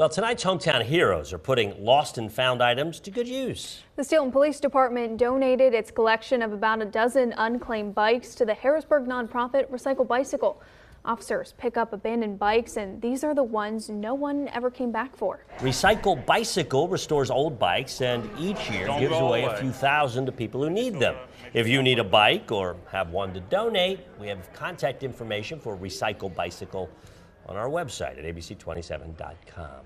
Well, tonight's hometown heroes are putting lost and found items to good use. The Steelton Police Department donated its collection of about a dozen unclaimed bikes to the Harrisburg nonprofit Recycle Bicycle. Officers pick up abandoned bikes, and these are the ones no one ever came back for. Recycle Bicycle restores old bikes and each year gives away a few thousand to people who need them. If you need a bike or have one to donate, we have contact information for Recycle Bicycle on our website at abc27.com.